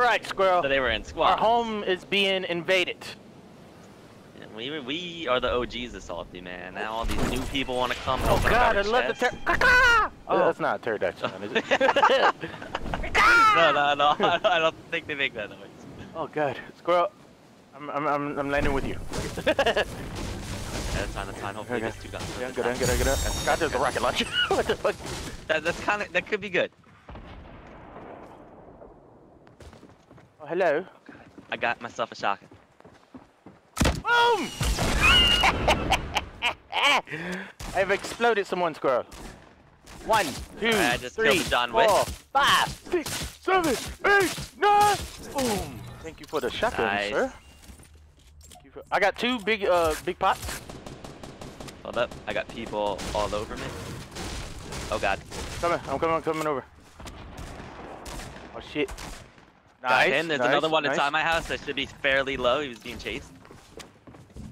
right, Squirrel. So they were in squad. Our home is being invaded. We, we are the OGs of Salty, man. Now all these new people want to come. Oh God, I up our love the chests. ter- Caca! Oh, that's not a pterodactyl, is it? No, no, no. I don't think they make that noise. oh God, Squirrel, I'm, I'm, I'm, I'm landing with you. Yeah, that's fine, that's fine. Hopefully Okay. this two guns. Yeah, get in, get in, get in. God, there's a rocket launcher. what the fuck? That, that's kind of that could be good. Hello. I got myself a shotgun. Boom! I've exploded someone, Squirrel. One, two, Alright, I just three, killed John four, Wick. five, six, seven, eight, nine. Boom! Thank you for the shotgun, Nice. sir. Thank you for- I got two big, uh, big pots. Hold up, I got people all over me. Oh god. Coming, I'm coming, I'm coming over. Oh shit. Got Nice. him. There's nice, another one nice. inside my house that should be fairly low. He was being chased.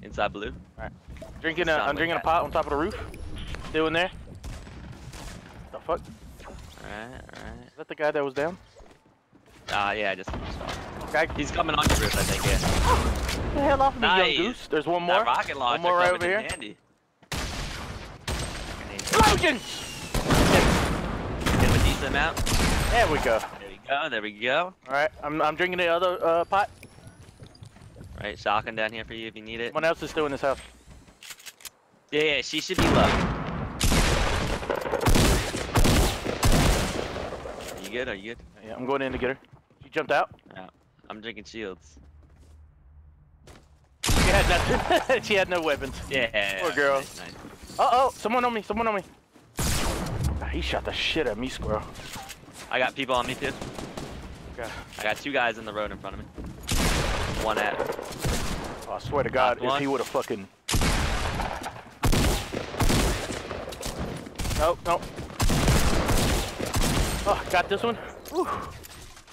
Inside blue. Drinking a, I'm drinking a hat. pot on top of the roof. Still in there. The fuck? Alright, alright. Is that the guy that was down? Ah, yeah, I just. Guy, He's coming on your roof, I think, yeah. get the hell off me, Nice. young goose. There's one more. That rocket launcher more right over here. handy. Explosions! A decent amount. There we go. There we go, there we go. All right, I'm, I'm drinking the other uh, pot. Right, shotgun down here for you if you need it. Someone else is still in this house. Yeah, yeah, she should be low. Are you good? Are you good? Yeah, I'm going in to get her. She jumped out. Yeah. I'm drinking shields. She had nothing. she had no weapons. Yeah. Poor girl. Nice, nice. Uh oh, someone on me, someone on me. Ah, He shot the shit at me, squirrel. I got people on me too. Okay. I got two guys in the road in front of me. One at. Oh, I swear to God, if he would have fucking. Nope, nope. Oh, got this one. Whew.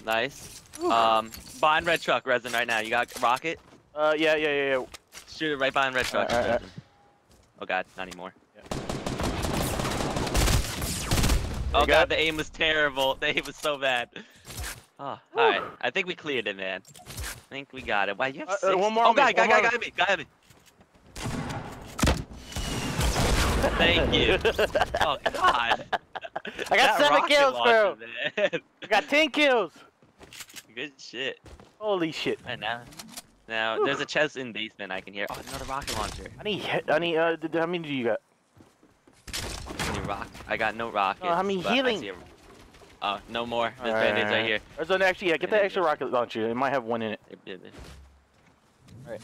Nice. Um, behind red truck, resin right now. You got rocket? Uh, yeah, yeah, yeah, yeah. Shoot it right behind red truck. Alright, alright, resin. Oh god, not anymore. Yeah. Oh god, the aim was terrible. The aim was so bad. Oh, alright. I think we cleared it, man. I think we got it. Why you have Uh, uh, one more oh, on me, guy, guy, guy, guy, me, guy, me. Thank you. Oh god. I got That seven kills, bro. I got ten kills. Good shit. Holy shit. And now, now there's a chest in basement I can hear. Oh, another rocket launcher. I need, I need, uh, how many do you got? Any rock? I got no rockets. how many I healing? see a- Oh, no more. There's Alright, band-aids right alright. here. There's an actually, yeah, get that extra rocket launcher. It might have one in it. Yep, yep, yep.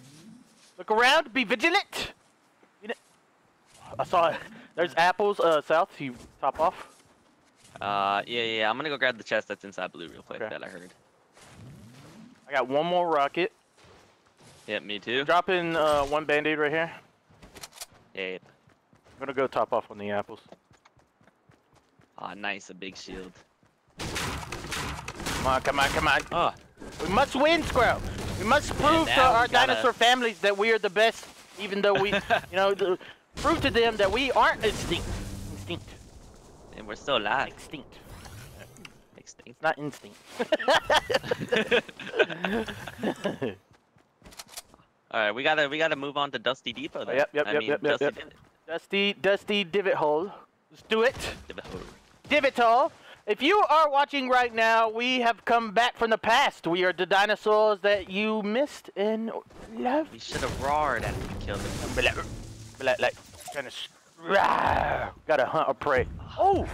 Look around, be vigilant. You know- I saw it. There's apples, uh, south. You top off. Uh, yeah, yeah, yeah. I'm gonna go grab the chest that's inside blue real quick Okay. that I heard. I got one more rocket. Yep, me too. Dropping uh, one band-aid right here. Yeah. Yep. I'm gonna go top off on the apples. Ah, nice, a big shield. Come on, come on, come on. Oh, We must win, Squirrel. We must prove to our gotta- dinosaur families that we are the best, even though we, you know, the, prove to them that we aren't extinct. Instinct. and we're still alive. Extinct. Extinct. It's not instinct. All right, we gotta we gotta move on to Dusty Depot. Then. yep, yep, I yep, mean, yep, yep, Dusty yep. Dusty, dusty divot hole. Let's do it. Divot hole. If you are watching right now, we have come back from the past. We are the dinosaurs that you missed and loved. We should have roared after we killed. But like, like, like kind of, gotta hunt a prey. Oh,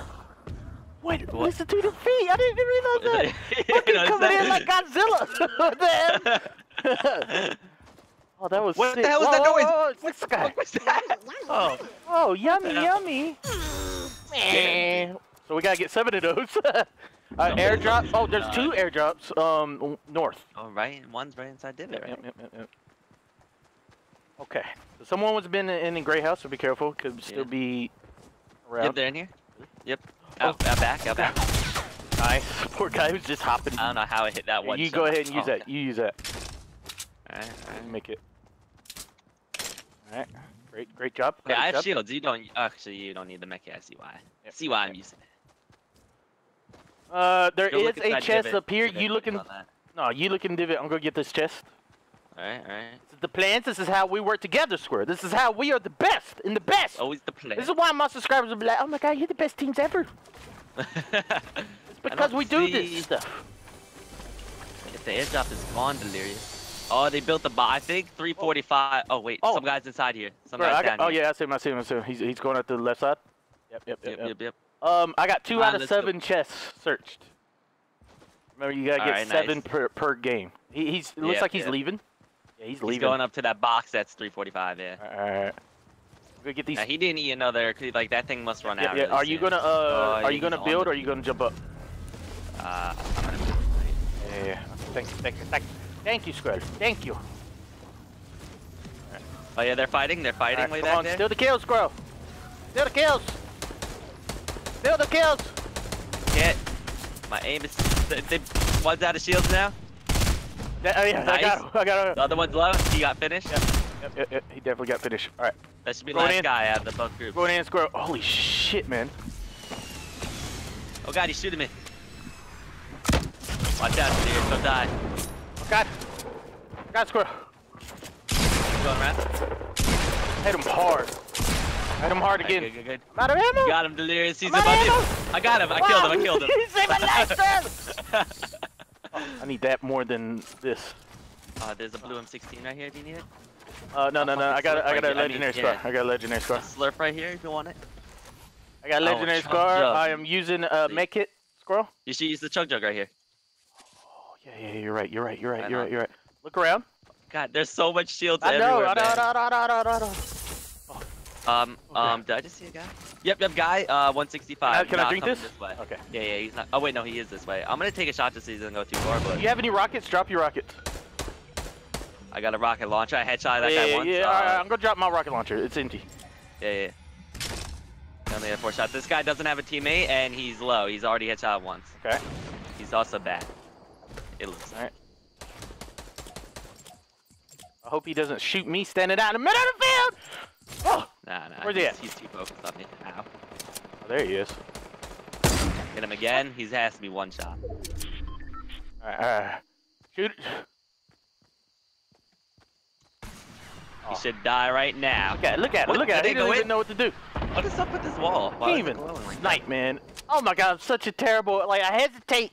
wait, What? listen to the feet. I didn't realize that. Fucking No, coming in like Godzilla. what oh, that was What the sick. hell was that noise? whoa, whoa, this guy. What was that? Oh, Oh, yummy, yummy. So we gotta get seven of those. uh, airdrop. Oh, there's two airdrops. Um, north. oh, right. One's right inside Divot, right? Yep, yep, yep, yep. Okay. So someone was been in the gray house, so be careful. Could still Yeah. be Yep, they're in here. Yep. Oh. Out, out back, out back. Nice. Poor guy was just hopping. I don't know how I hit that one. you shot. go ahead and use Oh, that. You use that. Alright, alright. Make it. All right. Great, great job. Great I have job. shields. You don't. Actually, you don't need the mech. I see why. Yep. See why I'm using it. Uh, there Go is a chest Divot, up here. You looking? No, you looking divot. I'm gonna get this chest. Alright, alright. The plans. This is how we work together, Square. This is how we are the best in the best. Always the play. This is why my subscribers will be like, "Oh my god, you're the best teams ever." It's because we do see- this stuff. if the airdrop is gone, delirious. Oh, they built the bot. I think 345. Oh wait, Oh. some guys inside here. Some Bro, guys got, down oh here. yeah, I see him. I see him. I see him. He's he's going out to the left side. Yep, yep. Yep, yep. yep, yep. Um, I got two Come on, out of seven chests searched. Remember, you gotta get Alright, seven nice. per per game. He, he's it looks Yeah, like he's yeah. leaving. Yeah, he's He's leaving. going up to that box that's 345. Yeah. Alright. We're get these. Now, he didn't eat another. 'cause, Like that thing must run yeah, out. yeah. really Are you gonna uh? Oh, are you he's gonna build or are you gonna jump up? Uh, I'm gonna. Yeah, yeah. yeah. Thank you, thank you, thank you. Thank you, Squirrel. Thank you. Oh yeah, they're fighting. They're fighting Alright, way come back on, there. steal the kills, Squirrel. Steal the kills. Steal the kills. Get. My aim is. They, they, one's out of shields now. Yeah, oh, yeah, I got Nice. him. I got him. The other one's low. He got finished. Yep, yep, yep. He definitely got finished. All right, That should be Going last in. guy out of the both groups. going in, Squirrel. Holy shit, man. Oh god, he's shooting me. Watch out, dude. Don't die. Oh, God. God, Squirrel. Going around. Hit him hard. Hit him hard Alright, again. Good, good, good. Out of ammo. Got him, delirious. He's I'm above out I got him. I killed him. I killed him. He saved my life, man. I need that more than this. Uh, there's a blue M16 right here. Do you need it? Uh, no, no, no. I got, a, I got a I mean, legendary scar. yeah. I got a legendary A scar. slurp right here if you want it. I got a Oh, legendary chug scar. jug. I am using a See. med kit squirrel. You should use the chug jug right here. Oh, yeah, yeah, you're right. You're right. You're right. Right You're right. You're right. Look around. God, there's so much shields I know. everywhere, I know. I know. I know. I know. I know. Um, Okay. um, did I just see a guy? Yep, yep, guy. Uh, 165. Can I- can I drink coming this? way. Okay. Yeah, yeah, he's not. Oh wait, no, he is this way. I'm gonna take a shot to see if he doesn't go too far, but Do you have any rockets? Drop your rockets. I got a rocket launcher. I headshot that yeah, guy yeah, once. yeah. uh, all right, I'm gonna drop my rocket launcher. It's empty. yeah, yeah. I only have four shots. This guy doesn't have a teammate, and he's low. He's already headshot once. Okay. He's also bad. It looks. All right. I hope he doesn't shoot me standing out in the middle of the field. Oh, Nah, nah. Where's he at? He's too focused on me. Ow. there he is. Hit him again. He has to be one shot. All right, all right. Shoot. He should die right now. Look at. Look at. What? Look at. Did He doesn't even know what to do. What is up with this wall? Why Can't even like man. Oh my god, I'm such a terrible. Like I hesitate,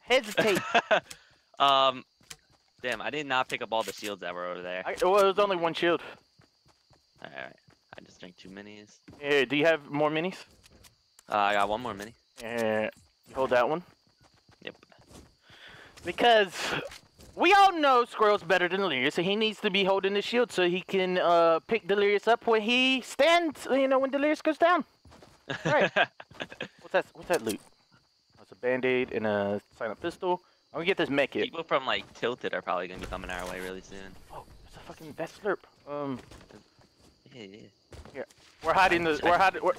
hesitate. um, damn, I did not pick up all the shields that were over there. I, well, it was only one shield. All right, I just drank two minis. Here, do you have more minis? Uh, I got one more mini. Yeah. You hold that one. Yep. Because we all know Squirrel's better than Delirious, so he needs to be holding the shield so he can uh, pick Delirious up when he stands. You know, when Delirious goes down. Right. What's that? What's that loot? That's a band-aid and a silent pistol. I'm gonna get this med kit. People from like Tilted are probably gonna be coming our way really soon. Oh, there's a fucking that slurp. Um, Yeah, yeah. we're hiding the. I We're hiding. We're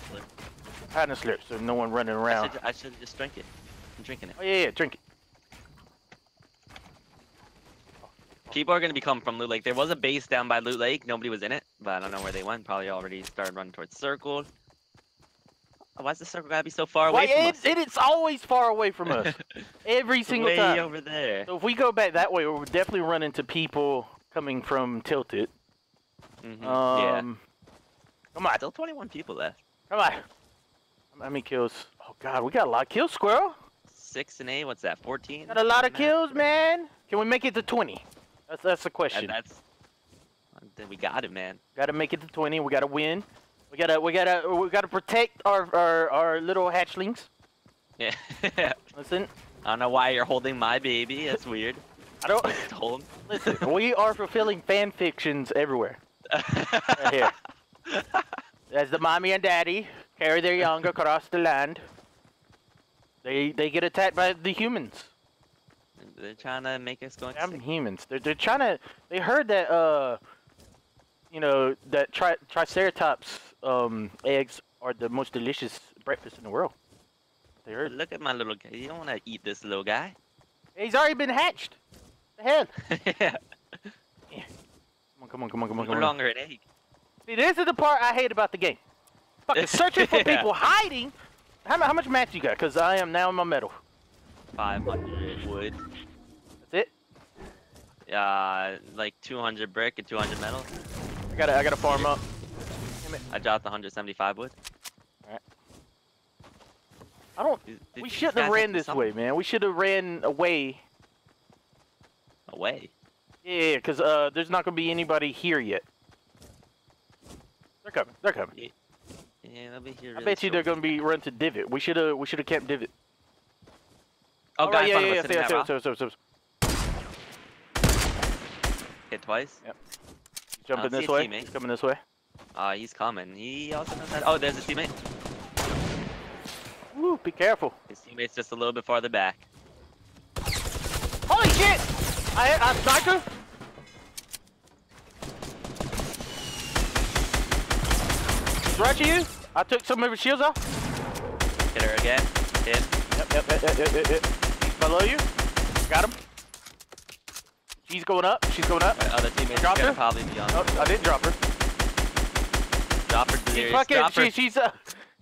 hiding the slurp, so no one running I around. should, I should just drink it. I'm drinking it. Oh yeah, yeah, drink it. People are gonna be coming from Loot Lake. There was a base down by Loot Lake. Nobody was in it, but I don't know where they went. Probably already started running towards Circle. Oh, why's the circle gotta be so far away Why, from it, us? it, it's always far away from us. Every It's single way time. over there. So if we go back that way, we'll definitely run into people coming from Tilted. Mhm, yeah. Um, Come on, Still 21 people left. come on. How many kills? Oh god, we got a lot of kills, Squirrel. Six and eight. What's that? 14. Got a lot of kills, man. Can we make it to 20? That's that's the question. That- that's. Then we got it, man. Got to make it to 20. We got to win. We gotta we gotta we gotta protect our our, our little hatchlings. Yeah. Listen, I don't know why you're holding my baby. That's weird. I don't. Just hold him. Listen, we are fulfilling fan fictions everywhere. Right here. As the mommy and daddy carry their young across the land, they they get attacked by the humans. They're trying to make us go Damn insane. humans. They're they're trying to. They heard that uh, you know that tri- triceratops um eggs are the most delicious breakfast in the world. They heard. Look at my little guy. You don't want to eat this little guy. He's already been hatched. The hell? yeah. Come on, come on, come on, come on, No come on. longer an egg. See, this is the part I hate about the game. Fucking searching for Yeah. people hiding. How, how much match you got? Cause I am now in my medal. 500 wood. That's it. Uh, like 200 brick and 200 metal. I gotta, I gotta farm up. I dropped 175 wood. Alright. I don't. Did- did we shouldn't have have ran this some- way, man. We should have ran away. Away. Yeah, because uh, there's not gonna be anybody here yet. They're coming. They're coming. Yeah, they'll be here. I really bet you they're gonna be run to divot. We should have. We should have camped divot. Oh, guy right, yeah, yeah, yeah. us sitting in that rock. So, so, so, so, Hit twice. jumping this way. teammate. He's coming this way. Uh, he's coming. He also knows that. Oh, there's his teammate. Woo! Be careful. His teammate's just a little bit farther back. Holy shit! I, I sniped her. Right to you. I took some of his shields off. Hit her again. Hit. Yep, yep, yep, yep, yep, yep, yep. He's below you. Got him. She's going up. She's going up. Our other teammate's Dropped her? probably be on. Oh, I didn't drop her. Drop her, She's fucking. Drop her. She, she's uh,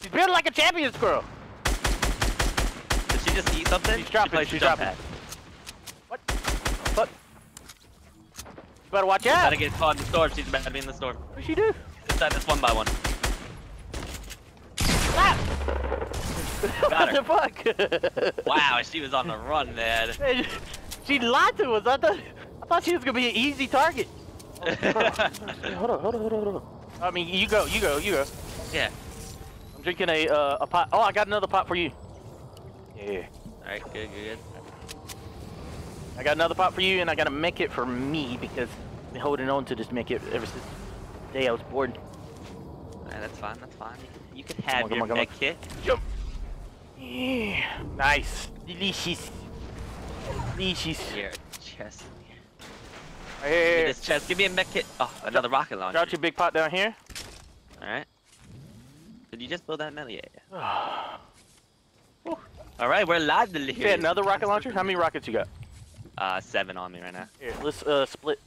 she's built like a champion squirrel. Did she just eat something? She's She dropping, plays she's dropping. What? What? You better watch out. Gotta get caught in the storm. She's about to be in the storm. What'd she do? Inside this one by one. Ah! Got her. What the fuck? Wow, she was on the run, man. Hey, she lied to us. I thought, I thought she was gonna be an easy target. Hey, hold on, hold on, hold on, hold on. I mean, you go, you go, you go. yeah. I'm drinking a uh, a pot. Oh, I got another pot for you. Yeah, Alright, good, good, good. I got another pot for you, and I got a med kit for me because I've been holding on to this med kit ever since the day I was born. Alright, that's fine, that's fine. You can, you can have on, come your on, come on. kit. Jump. Yeah, nice, delicious, delicious. Here, chest. Right Give me this chest. Give me a med kit. Oh, another rocket launcher. Got your big pot down here. Alright. Did you just build that? Yeah. Alright, we're live another rocket launcher. How many rockets you got? Uh, seven on me right now. Here, let's uh split.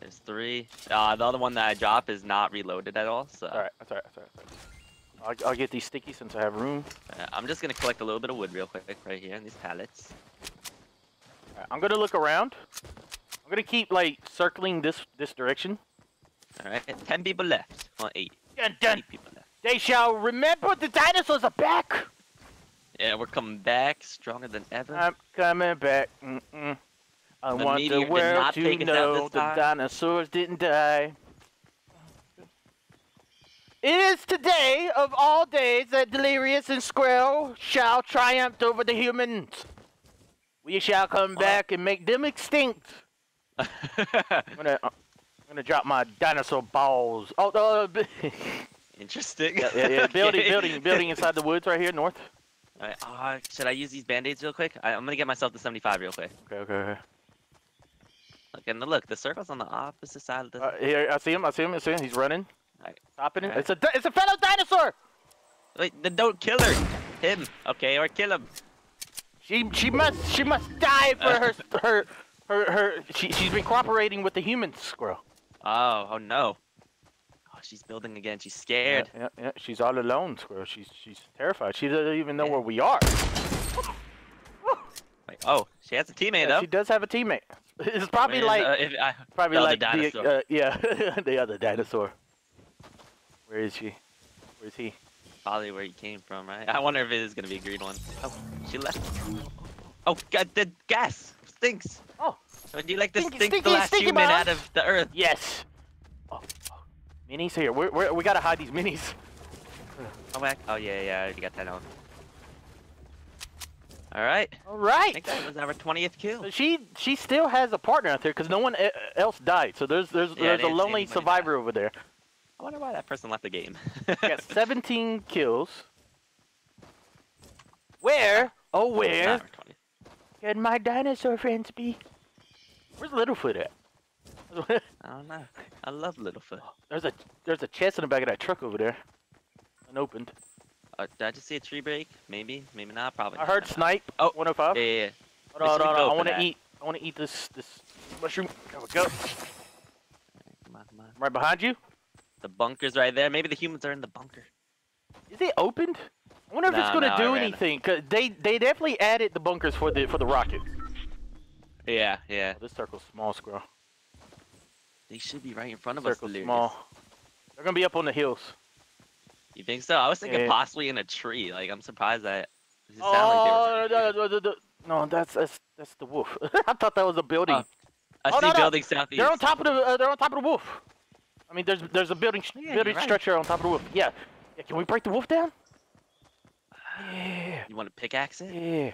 There's three. Uh, the other one that I drop is not reloaded at all, so All right, that's all right, that's all right. All right. I'll, I'll get these sticky since I have room. uh, I'm just gonna collect a little bit of wood real quick right here in these pallets. All right, I'm gonna look around. I'm gonna keep like circling this this direction. Alright, ten people left. Well, eight. Dun, dun. Eight people left. They shall remember the dinosaurs are back. Yeah, we're coming back stronger than ever. I'm coming back. Mm-mm. I The want the world not to know the dinosaurs didn't die. It is today of all days that Delirious and Squirrel shall triumph over the humans. We shall come What? back and make them extinct. I'm gonna, uh, I'm gonna drop my dinosaur balls. Oh, uh, Interesting. yeah, yeah, yeah. Building, Okay. building, building inside the woods right here, north. Alright, uh, should I use these band-aids real quick? I, I'm gonna get myself to 75 real quick. Okay, okay, okay. Look, and look, the circle's on the opposite side of the. Uh, here, I see him. I see him. I see him. He's running. Alright. Stopping it. Alright. It's a, it's a fellow dinosaur. Wait, then don't kill her. Him, okay, or kill him. She, she must, she must die for her, her, her, her. She, she's been cooperating with the human squirrel. Oh, oh no. Oh, she's building again. She's scared. Yeah, yeah, yeah. She's all alone, squirrel. She's, she's terrified. She doesn't even know Yeah. where we are. Wait, oh, she has a teammate Yeah, though. she does have a teammate. It's probably Where's, like, uh, if I, probably the like dinosaur. the, uh, yeah, the other dinosaur. Where is she? Where is he? probably where he came from, right? I wonder if it is gonna be a green one. Oh, she left. Oh, God, the gas stinks. Oh. Would you like to Stinky, stink stinky, the last stinky human out of the earth? Yes. Oh, oh. minis here. We're, we're, we gotta hide these minis. Oh, back. Oh, yeah, yeah, I already got 10 on. All right. All right. I think that was our 20th kill. So she she still has a partner out there because no one else died. So there's there's Yeah, there's a lonely survivor over there. I wonder why that person left the game. Got 17 kills. Where? Oh, where Not our 20. can my dinosaur friends be? Where's Littlefoot at? I don't know. I love Littlefoot. there's a there's a chest in the back of that truck over there, unopened. Uh, did I just see a tree break? Maybe, maybe not. Probably. I heard not. snipe. Oh, 105. Yeah, yeah, yeah. Hold on, hold on, I want to eat. I want to eat this this mushroom. There we go. Come on, come on. Right behind you. The bunker's right there. Maybe the humans are in the bunker. Is it opened? I wonder if it's gonna no, do anything. Cause they they definitely added the bunkers for the for the rocket. Yeah, yeah. Oh, this circle's small, Squirrel. They should be right in front of us. Circle's Delirious. small. They're gonna be up on the hills. You think so? I was thinking Yeah. possibly in a tree. Like I'm surprised that. It sounded like they Oh, were- no, no, no, no, no, that's that's that's the wolf. I thought that was a building. Oh, I Oh, see no, no. building southeast. they're on top of the. Uh, they're on top of the wolf. I mean, there's there's a building yeah, building you're right. structure on top of the roof. Yeah. Yeah. Can we break the roof down? Yeah. You want to pickaxe it? Yeah.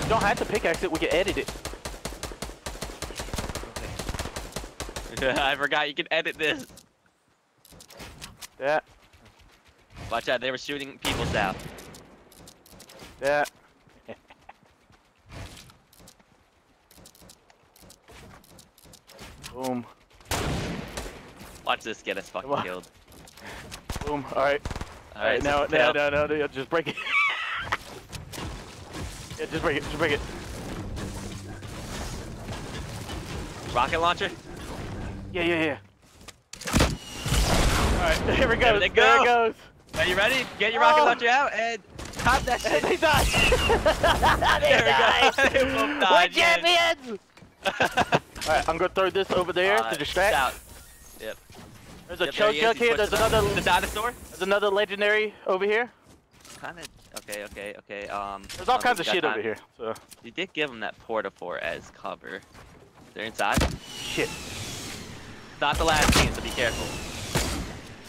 We don't have to pickaxe it. We can edit it. I forgot you can edit this. That. Watch out, they were shooting people south. That. Boom. Watch this get us Come fucking on. killed. Boom. All right. All right. Now, now, now, now, now, just break it. yeah, just break it. Just break it. Rocket launcher? Yeah, yeah, yeah. All right. Here we go. There they There it goes. Are you ready? Get your rocket Oh. launcher out and pop that shit. they died. they There we died. go. They We're champions. All right. I'm gonna throw this over there Uh, to distract. south. Yep. There's a yep, chug jug he here. There's another. The dinosaur. There's another legendary over here. Kind of. Okay, okay, okay. Um. There's all um, kinds of shit over here. So. You did give them that portafort as cover. They're inside. Shit. Not the last team, so be careful.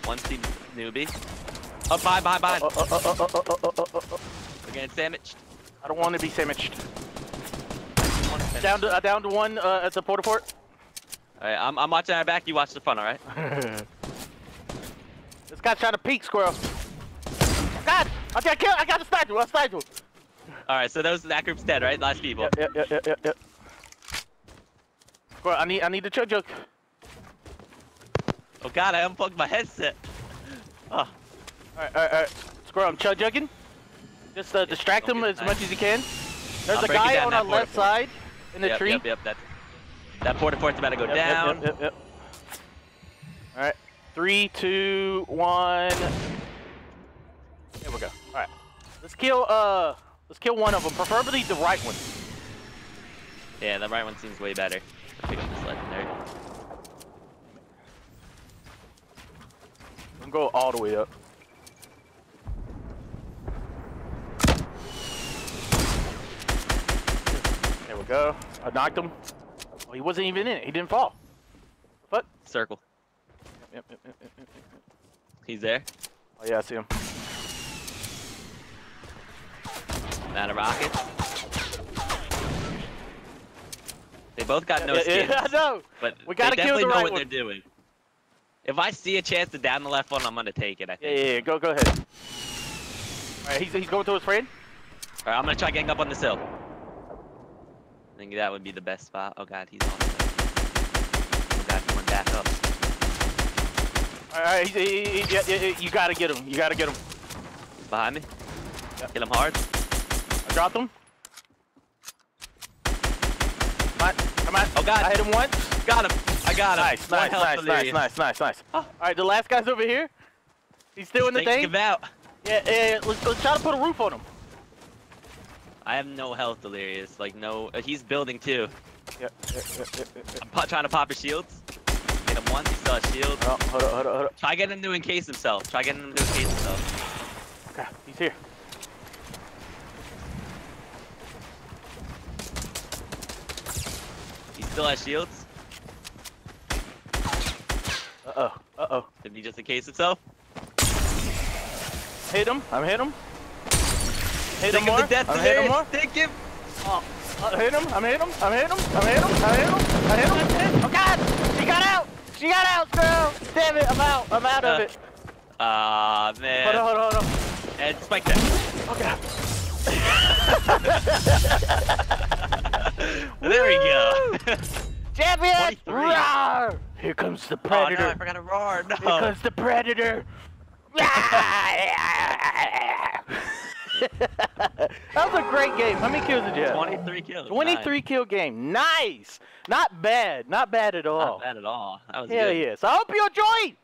One team newbie. Oh bye bye bye. Oh, oh, oh, We're getting sandwiched. I don't want to be sandwiched. Down to uh, down to one uh, at the porta port. All right, I'm I'm watching our back. You watch the front, all right? guy's trying to peek, squirrel. God, I got killed. I got the statue. I statue. Alright, so those that group's dead, right? Last people. Yep, yep, yep, yep, yep, yep. Squirrel, I need I need the choke joke. Oh god, I unplugged my headset. Oh, All right, all right, all right. Squirrel, I'm chug jugging. Just uh, distract him as nice. much as you can. There's I'm a guy on our left side in the yep, tree. Yep, yep, that, that portafort's about to go Yep, yep, down. Yep, yep, yep. Right, three, two, one. There we go. All right, let's kill. Uh, let's kill one of them, preferably the right one. Yeah, the right one seems way better. Pick up this legendary. I'm go all the way up. There we go. I knocked him. Oh, he wasn't even in it. He didn't fall. What? Circle. Yep, yep, yep, yep, yep, yep. He's there. Oh yeah, I see him. I'm out. They both got no yeah, skins, yeah, I know. but We gotta they kill definitely the know right what one. they're doing. If I see a chance to down the left one, I'm gonna take it. I Yeah, think. yeah, yeah. Go, go ahead. All right, he's he's going to his friend. All right, I'm gonna try getting up on this hill. I think that would be the best spot. Oh god, he's on. All right, he, he, he, yeah, yeah, yeah, you gotta get him. You gotta get him. Behind me. Yep. Kill him hard. I dropped him. Come on, come on. Oh, God. I hit him once. Got him. I got him. Nice, nice, nice, nice, nice, nice, nice. Oh. All right, the last guy's over here. He's still in the thing. give out. Yeah, yeah, yeah. Let's, let's try to put a roof on him. I have no health delirious. Like no, uh, he's building too. Yeah. I'm trying to pop his shields. Get him once. He still has shield. Hold on, hold on, hold on, hold on. Try getting him to encase himself. Try getting him to encase himself. Okay, he's here. He still has shields. Uh oh, uh oh. Did he just encase himself? Hit him. I'm hit him. Hit him more. death I'm hit him more. Think him. Oh, I hit him. I'm hit him. I'm hit him. I'm hit him. I'm hit him. I hit him. Oh God! She got out. Girl. Damn it! I'm out. I'm out of Uh, it. Ah Hold on, man. hold on, hold on. And spike that. Oh God. there we go. Champion! Roar! Here comes the predator. oh no, I forgot to roar. No. Here comes the predator. that was a great game. How many kills did you have? 23 kills. 23 kill game. Nice. Not bad. Not bad at all. Not bad at all. That was Hell good. yes. I hope you enjoyed.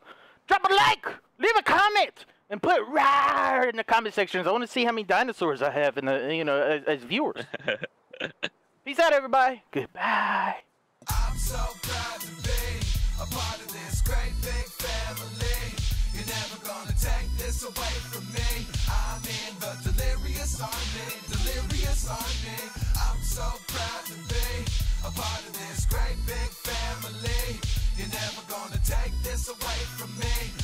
Drop a like, leave a comment, and put rawr in the comment sections. I want to see how many dinosaurs I have in the you know as, as viewers. Peace out, everybody. Goodbye never gonna take this away from me. I'm in the delirious army, delirious army. I'm so proud to be a part of this great big family. You're never gonna take this away from me.